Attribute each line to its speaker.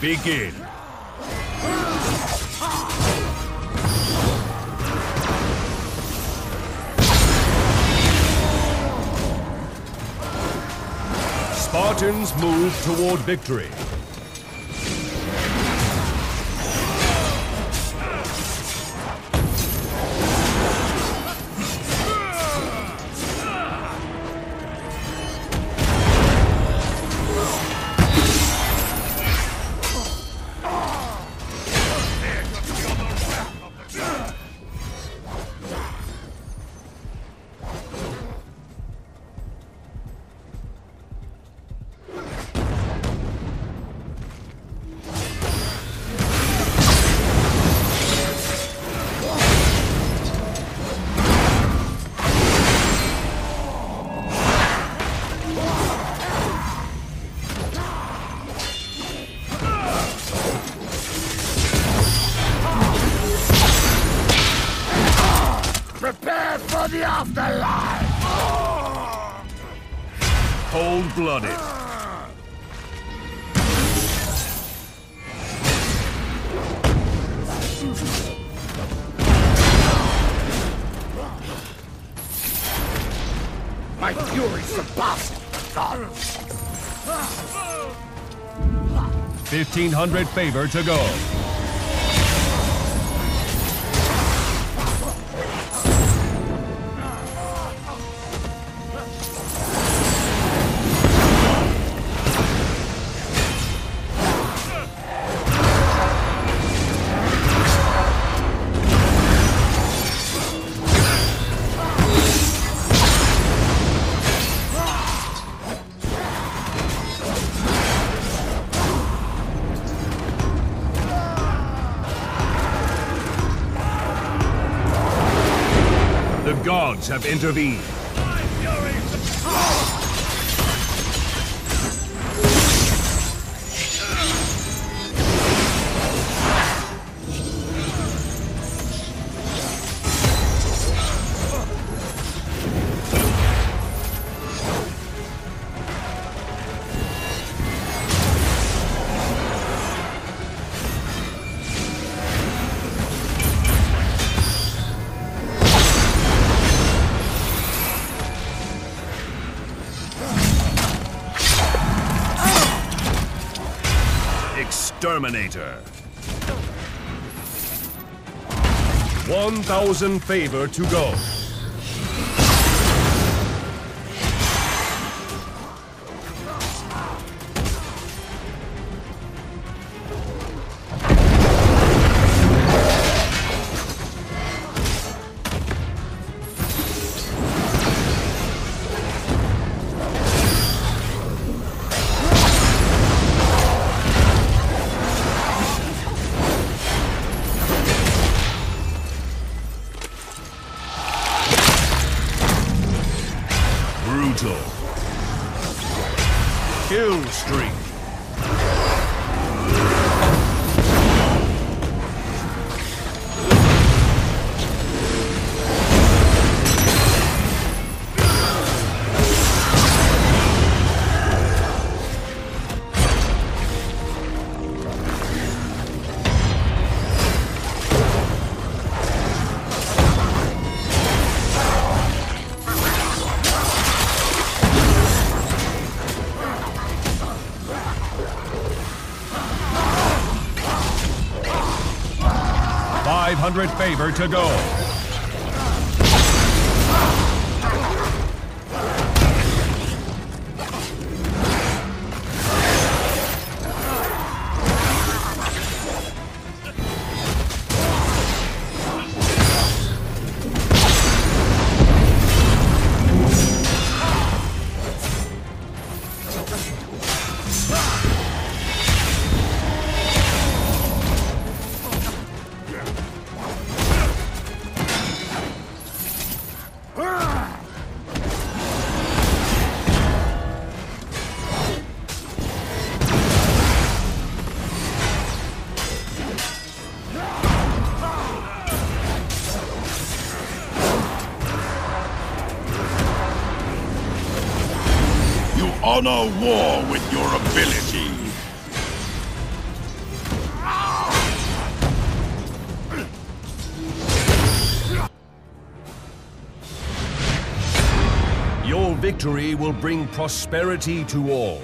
Speaker 1: Begin. Spartans move toward victory.
Speaker 2: For the afterlife!
Speaker 1: Cold-blooded.
Speaker 2: My fury surpassed the gods!
Speaker 1: 1500 favor to go. Gods have intervened. Exterminator. 1000 favor to go. Brutal. Kill streak. Five hundred favor to go.
Speaker 3: Honor war with your ability.
Speaker 1: Your victory will bring prosperity to all.